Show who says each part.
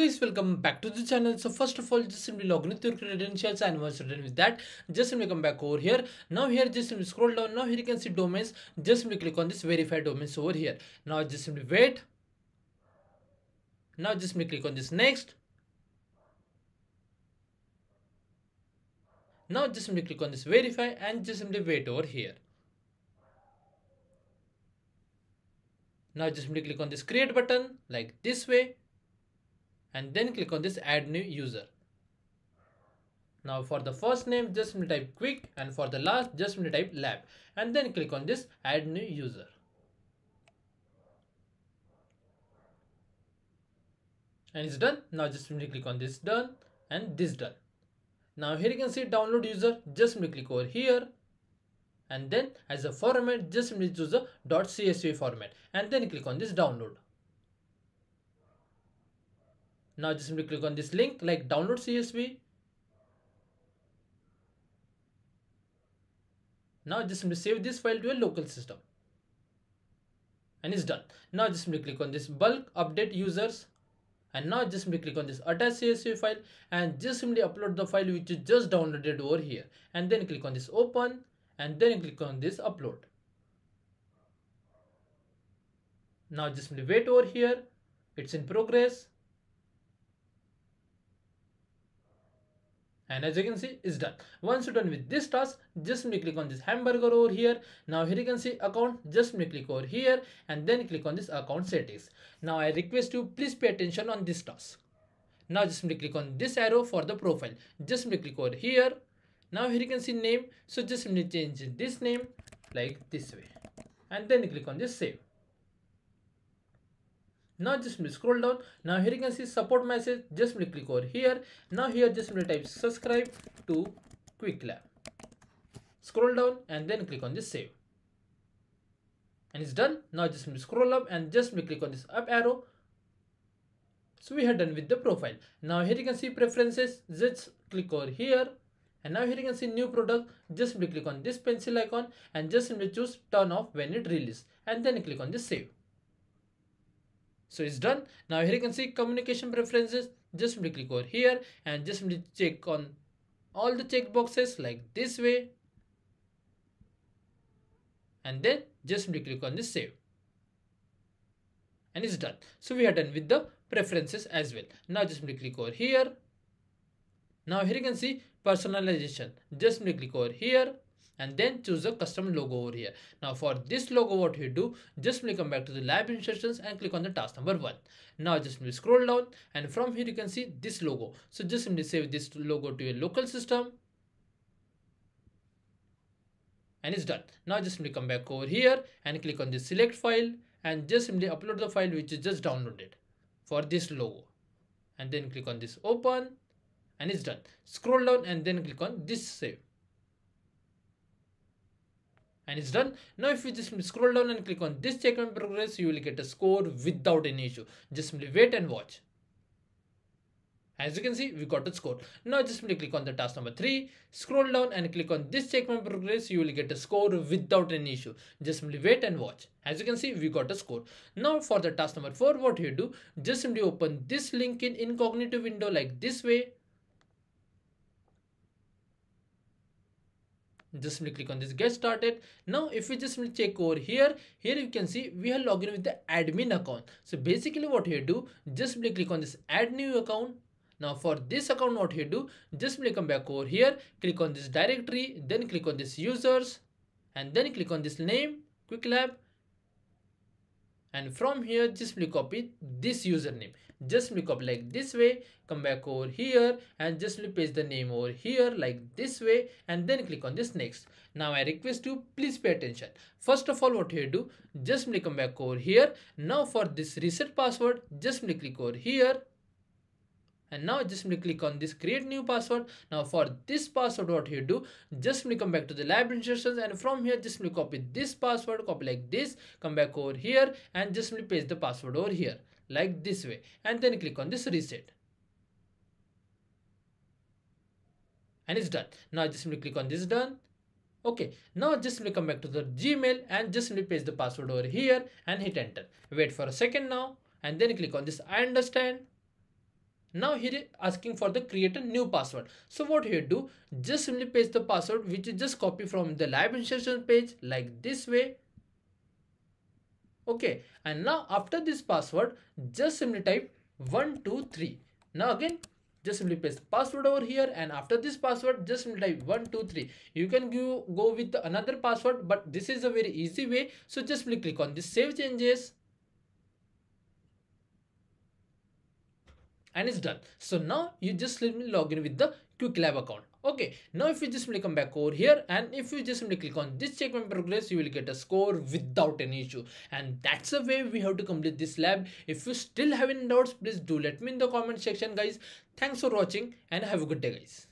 Speaker 1: guys welcome back to the channel. So first of all just simply log in with your credentials and once you're done with that just simply come back over here. Now here just simply scroll down. Now here you can see domains. Just simply click on this verify domains over here. Now just simply wait. Now just simply click on this next. Now just simply click on this verify and just simply wait over here. Now just simply click on this create button like this way and then click on this add new user. Now for the first name just type quick and for the last just type lab and then click on this add new user. And it's done. Now just simply click on this done and this done. Now here you can see download user just simply click over here. And then as a format just simply choose the .csv format and then click on this download now just simply click on this link like download CSV. Now just simply save this file to a local system. And it's done. Now just simply click on this bulk update users. And now just simply click on this attach CSV file and just simply upload the file which you just downloaded over here. And then click on this open and then click on this upload. Now just simply wait over here. It's in progress. And as you can see it's done. Once you're done with this task just simply click on this hamburger over here. Now here you can see account. Just simply click over here and then click on this account settings. Now i request you please pay attention on this task. Now just simply click on this arrow for the profile. Just simply click over here. Now here you can see name. So just simply change this name like this way. And then click on this save now just scroll down. Now here you can see support message just me click over here. Now here just me type subscribe to Qwiklab scroll down and then click on this save. And it's done. Now just scroll up and just me click on this up arrow. So we are done with the profile. Now here you can see preferences. Just click over here. And now here you can see new product. Just me click on this pencil icon and just simply choose turn off when it release. And then click on this save so it's done. Now here you can see communication preferences. Just simply click over here and just simply check on all the check boxes like this way. And then just simply click on this save. And it's done. So we are done with the preferences as well. Now just simply click over here. Now here you can see personalization. Just simply click over here and then choose a custom logo over here. Now for this logo, what you do, just simply come back to the lab instructions and click on the task number one. Now just simply scroll down and from here you can see this logo. So just simply save this logo to your local system. And it's done. Now just simply come back over here and click on the select file and just simply upload the file which is just downloaded for this logo. And then click on this open and it's done. Scroll down and then click on this save and it's done. Now if you just scroll down and click on this check progress, you will get a score without any issue. Just simply wait and watch. As you can see, we got a score. Now just simply click on the task number 3, scroll down and click on this check my progress, you will get a score without any issue. Just simply wait and watch. As you can see, we got a score. Now for the task number 4, what you do, just simply open this link in incognito window like this way just simply click on this get started. Now if we just simply check over here here you can see we are logged in with the admin account. So basically what you do just simply click on this add new account. Now for this account what you do just simply come back over here click on this directory then click on this users and then click on this name Qwiklab and from here just simply copy this username just simply copy like this way come back over here and just paste the name over here like this way and then click on this next. Now i request you please pay attention. First of all what you do just come back over here. Now for this reset password just click over here. And now just click on this create new password. Now for this password what you do just come back to the lab instructions and from here just copy this password copy like this come back over here and just paste the password over here like this way and then click on this reset. And it's done. Now just simply click on this done. Okay. Now just simply come back to the gmail and just simply paste the password over here and hit enter. Wait for a second now and then click on this i understand. Now here asking for the create a new password. So what you do just simply paste the password which you just copy from the lab instruction page like this way okay and now after this password just simply type 123 now again just simply paste password over here and after this password just simply type 123 you can go, go with another password but this is a very easy way. So just simply click on this save changes and it's done. So now you just simply log in with the quick lab account. Okay. Now if you just simply come back over here and if you just simply click on this check my progress you will get a score without any issue. And that's the way we have to complete this lab. If you still have any doubts please do let me in the comment section guys. Thanks for watching and have a good day guys